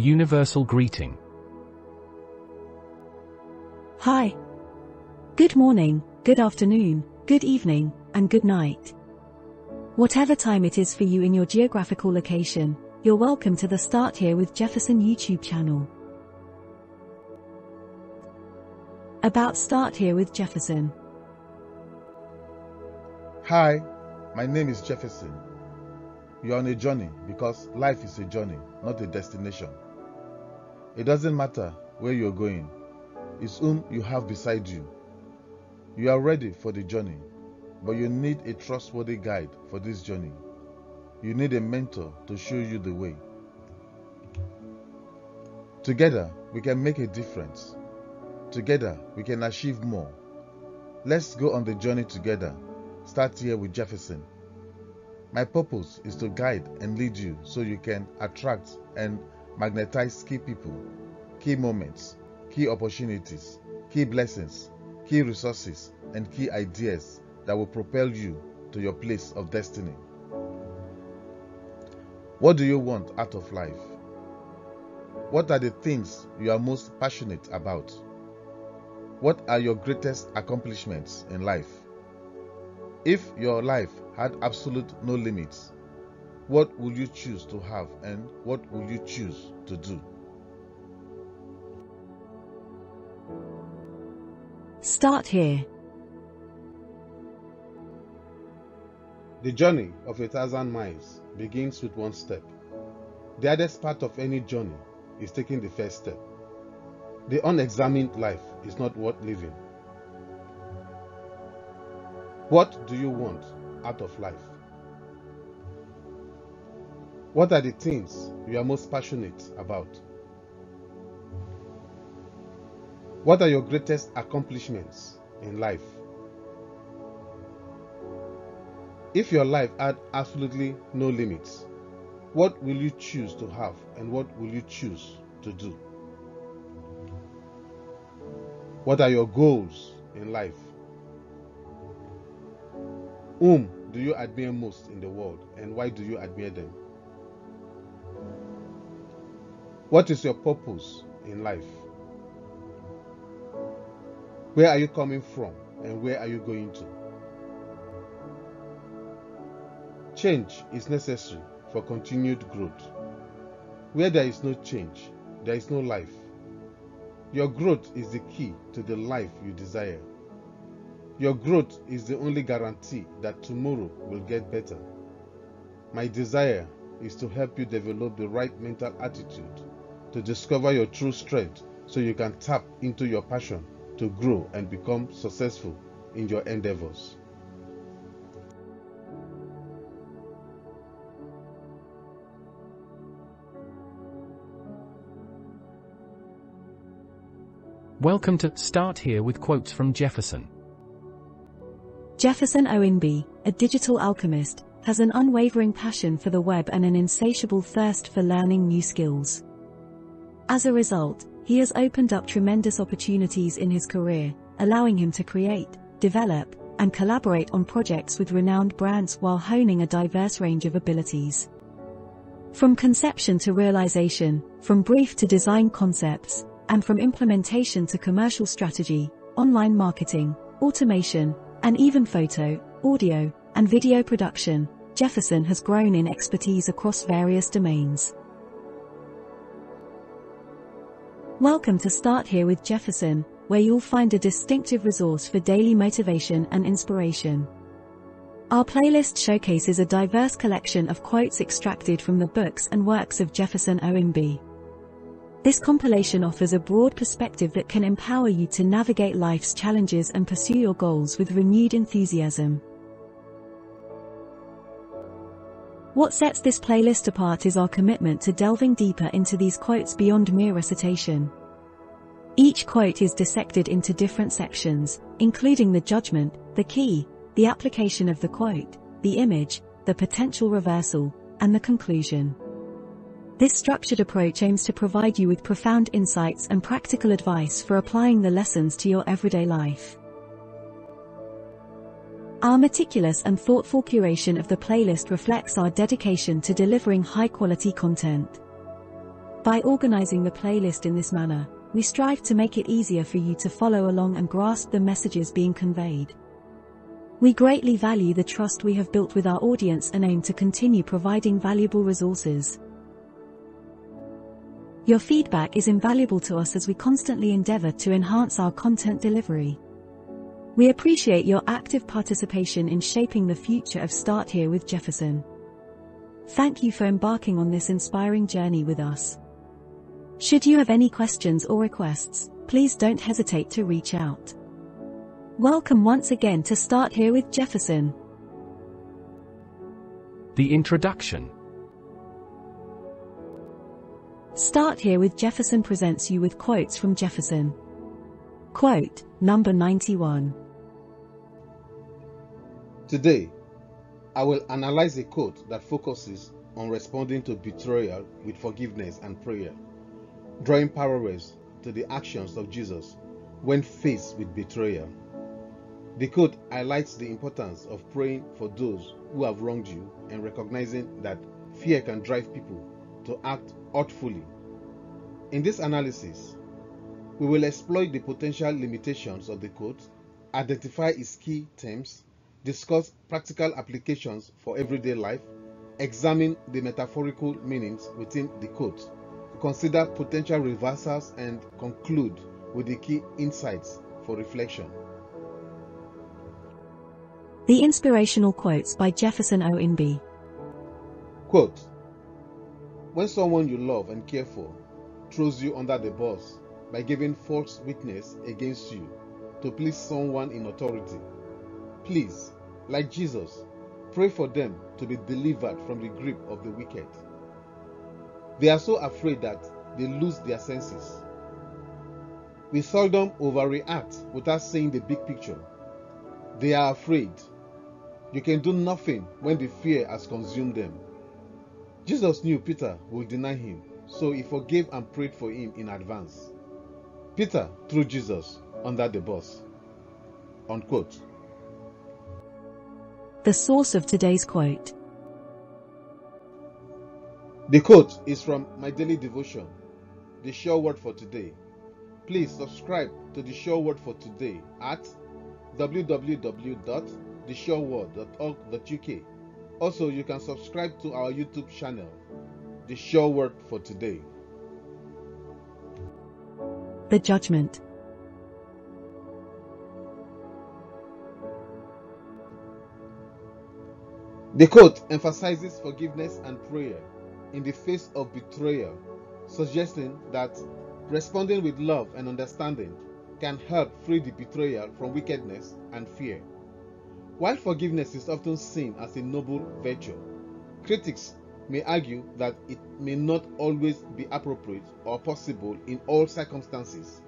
universal greeting. Hi. Good morning, good afternoon, good evening, and good night. Whatever time it is for you in your geographical location, you're welcome to the Start Here with Jefferson YouTube channel. About Start Here with Jefferson. Hi, my name is Jefferson. You're on a journey because life is a journey, not a destination. It doesn't matter where you're going, it's whom you have beside you. You are ready for the journey, but you need a trustworthy guide for this journey. You need a mentor to show you the way. Together, we can make a difference. Together, we can achieve more. Let's go on the journey together. Start here with Jefferson. My purpose is to guide and lead you so you can attract and magnetize key people, key moments, key opportunities, key blessings, key resources, and key ideas that will propel you to your place of destiny. What do you want out of life? What are the things you are most passionate about? What are your greatest accomplishments in life? If your life had absolute no limits, what will you choose to have and what will you choose to do? Start here. The journey of a thousand miles begins with one step. The hardest part of any journey is taking the first step. The unexamined life is not worth living. What do you want out of life? What are the things you are most passionate about? What are your greatest accomplishments in life? If your life had absolutely no limits, what will you choose to have and what will you choose to do? What are your goals in life? Whom do you admire most in the world and why do you admire them? What is your purpose in life? Where are you coming from and where are you going to? Change is necessary for continued growth. Where there is no change, there is no life. Your growth is the key to the life you desire. Your growth is the only guarantee that tomorrow will get better. My desire is to help you develop the right mental attitude to discover your true strength so you can tap into your passion to grow and become successful in your endeavors. Welcome to Start Here with quotes from Jefferson. Jefferson O Imgbi, a digital alchemist, has an unwavering passion for the web and an insatiable thirst for learning new skills. As a result, he has opened up tremendous opportunities in his career, allowing him to create, develop, and collaborate on projects with renowned brands while honing a diverse range of abilities. From conception to realization, from brief to design concepts, and from implementation to commercial strategy, online marketing, automation, and even photo, audio, and video production, Jefferson has grown in expertise across various domains. Welcome to Start Here with Jefferson, where you'll find a distinctive resource for daily motivation and inspiration. Our playlist showcases a diverse collection of quotes extracted from the books and works of Jefferson O Imgbi. This compilation offers a broad perspective that can empower you to navigate life's challenges and pursue your goals with renewed enthusiasm. What sets this playlist apart is our commitment to delving deeper into these quotes beyond mere recitation. Each quote is dissected into different sections, including the judgment, the key, the application of the quote, the image, the potential reversal, and the conclusion. This structured approach aims to provide you with profound insights and practical advice for applying the lessons to your everyday life. Our meticulous and thoughtful curation of the playlist reflects our dedication to delivering high-quality content. By organizing the playlist in this manner, we strive to make it easier for you to follow along and grasp the messages being conveyed. We greatly value the trust we have built with our audience and aim to continue providing valuable resources. Your feedback is invaluable to us as we constantly endeavor to enhance our content delivery. We appreciate your active participation in shaping the future of Start Here with Jefferson. Thank you for embarking on this inspiring journey with us. Should you have any questions or requests, please don't hesitate to reach out. Welcome once again to Start Here with Jefferson. The introduction. Start Here with Jefferson presents you with quotes from Jefferson. Quote, number 91. Today, I will analyze a quote that focuses on responding to betrayal with forgiveness and prayer drawing parallels to the actions of Jesus when faced with betrayal. The quote highlights the importance of praying for those who have wronged you and recognizing that fear can drive people to act thoughtfully. In this analysis, we will exploit the potential limitations of the quote, identify its key themes, discuss practical applications for everyday life, examine the metaphorical meanings within the quote, consider potential reversals, and conclude with the key insights for reflection. The inspirational quotes by Jefferson O Imgbi. Quote When someone you love and care for throws you under the bus by giving false witness against you to please someone in authority, please, like Jesus, pray for them to be delivered from the grip of the wicked. They are so afraid that they lose their senses. We seldom overreact without seeing the big picture. They are afraid. You can do nothing when the fear has consumed them. Jesus knew Peter would deny him, so he forgave and prayed for him in advance. Peter threw Jesus under the bus. Unquote. The source of today's quote. The quote is from my daily devotion, The Sure Word for Today. Please subscribe to The Sure Word for Today at www.thesureword.org.uk. Also, you can subscribe to our YouTube channel, The Sure Word for Today. The Judgment. The quote emphasizes forgiveness and prayer in the face of betrayal, suggesting that responding with love and understanding can help free the betrayer from wickedness and fear. While forgiveness is often seen as a noble virtue, critics may argue that it may not always be appropriate or possible in all circumstances,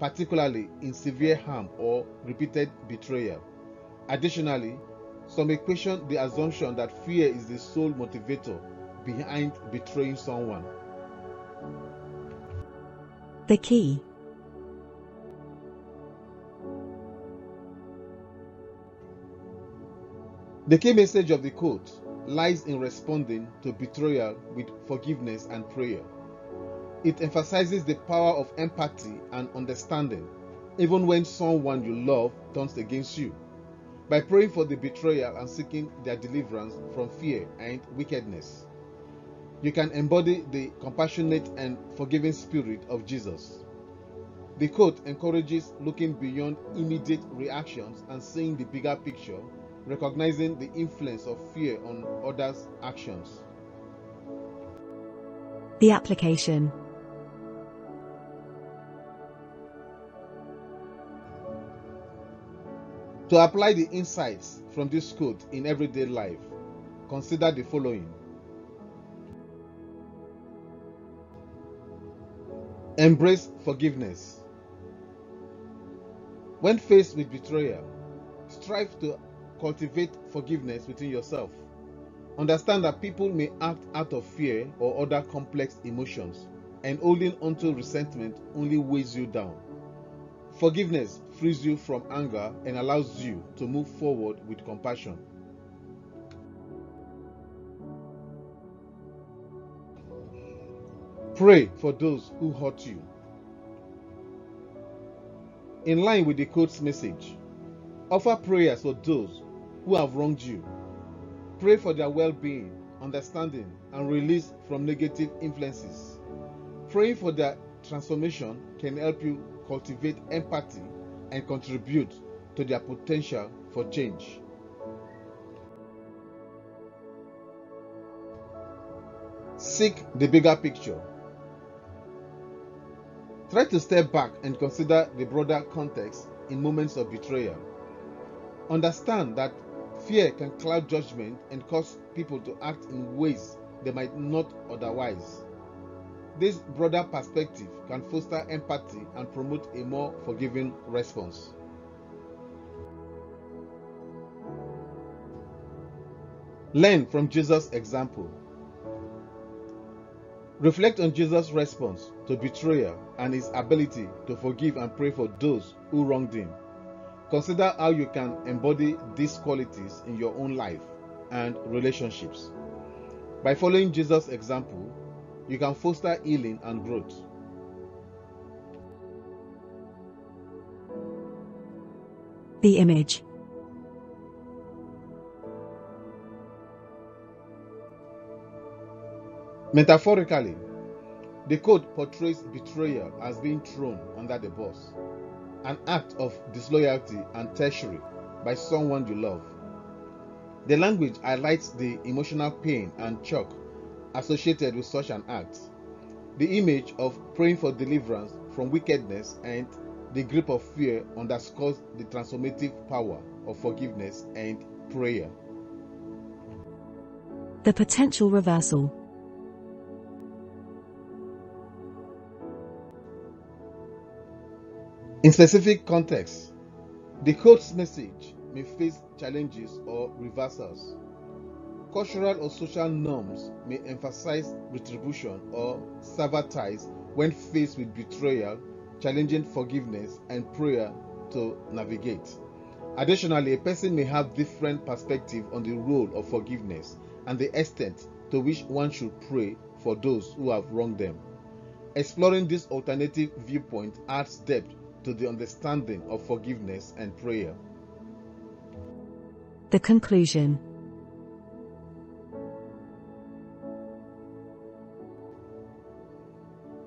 particularly in severe harm or repeated betrayal. Additionally, some may question the assumption that fear is the sole motivator behind betraying someone. The key. The key message of the quote lies in responding to betrayal with forgiveness and prayer. It emphasizes the power of empathy and understanding, even when someone you love turns against you. By praying for the betrayal and seeking their deliverance from fear and wickedness, you can embody the compassionate and forgiving spirit of Jesus. The quote encourages looking beyond immediate reactions and seeing the bigger picture, recognizing the influence of fear on others' actions. The application. To apply the insights from this quote in everyday life, consider the following. Embrace forgiveness. When faced with betrayal, strive to cultivate forgiveness within yourself. Understand that people may act out of fear or other complex emotions, and holding onto resentment only weighs you down. Forgiveness frees you from anger and allows you to move forward with compassion. Pray for those who hurt you. In line with the quote's message, offer prayers for those who have wronged you. Pray for their well being, understanding, and release from negative influences. Praying for their transformation can help you cultivate empathy and contribute to their potential for change. Seek the bigger picture. Try to step back and consider the broader context in moments of betrayal. Understand that fear can cloud judgment and cause people to act in ways they might not otherwise. This broader perspective can foster empathy and promote a more forgiving response. Learn from Jesus' example. Reflect on Jesus' response to betrayal and his ability to forgive and pray for those who wronged him. Consider how you can embody these qualities in your own life and relationships. By following Jesus' example, you can foster healing and growth. The image. Metaphorically, the code portrays betrayal as being thrown under the bus, an act of disloyalty and treachery by someone you love. The language highlights the emotional pain and shock associated with such an act. The image of praying for deliverance from wickedness and the grip of fear underscores the transformative power of forgiveness and prayer. The potential reversal. In specific contexts, the quote's message may face challenges or reversals. Cultural or social norms may emphasize retribution or sabotage when faced with betrayal, challenging forgiveness and prayer to navigate. Additionally, a person may have different perspective on the role of forgiveness and the extent to which one should pray for those who have wronged them. Exploring this alternative viewpoint adds depth to the understanding of forgiveness and prayer. The conclusion.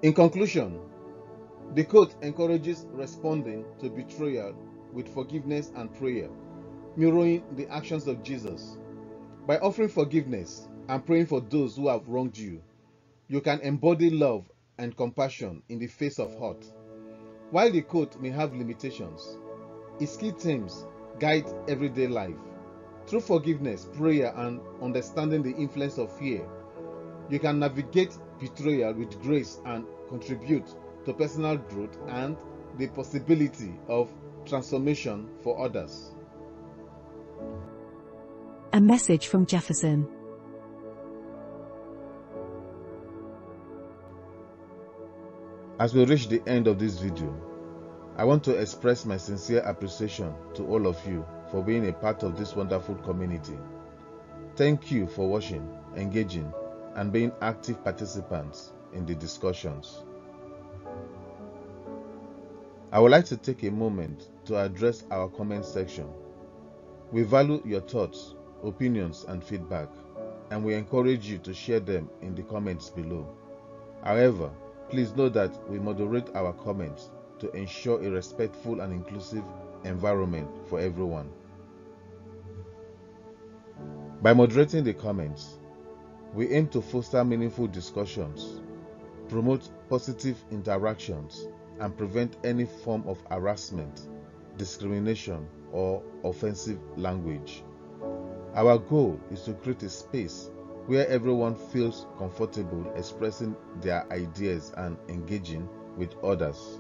In conclusion, the quote encourages responding to betrayal with forgiveness and prayer, mirroring the actions of Jesus. By offering forgiveness and praying for those who have wronged you, you can embody love and compassion in the face of hurt. While the quote may have limitations, its key themes guide everyday life. Through forgiveness, prayer, and understanding the influence of fear, you can navigate betrayal with grace and contribute to personal growth and the possibility of transformation for others. A message from Jefferson. As we reach the end of this video, I want to express my sincere appreciation to all of you for being a part of this wonderful community. Thank you for watching, engaging, and being active participants in the discussions. I would like to take a moment to address our comment section. We value your thoughts, opinions, and feedback, and we encourage you to share them in the comments below. However, please know that we moderate our comments to ensure a respectful and inclusive environment for everyone. By moderating the comments, we aim to foster meaningful discussions, promote positive interactions, and prevent any form of harassment, discrimination, or offensive language. Our goal is to create a space where everyone feels comfortable expressing their ideas and engaging with others.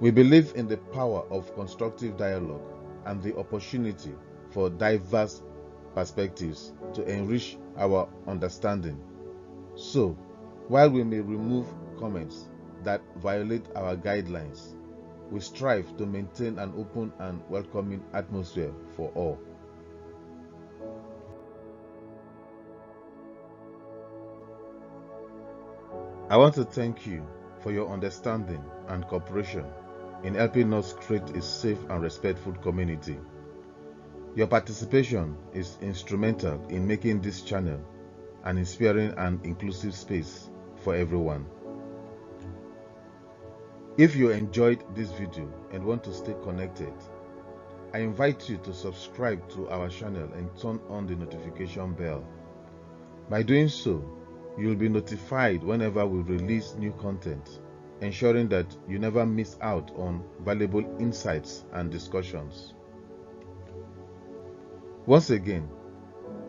We believe in the power of constructive dialogue and the opportunity for diverse perspectives to enrich our understanding. So, while we may remove comments that violate our guidelines, we strive to maintain an open and welcoming atmosphere for all. I want to thank you for your understanding and cooperation in helping us create a safe and respectful community. Your participation is instrumental in making this channel an inspiring and inclusive space for everyone. If you enjoyed this video and want to stay connected, I invite you to subscribe to our channel and turn on the notification bell. By doing so, you will be notified whenever we release new content, ensuring that you never miss out on valuable insights and discussions. Once again,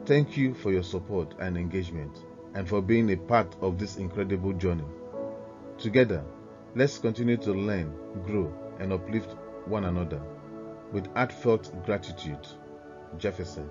thank you for your support and engagement and for being a part of this incredible journey. Together, let's continue to learn, grow, and uplift one another. With heartfelt gratitude, Jefferson.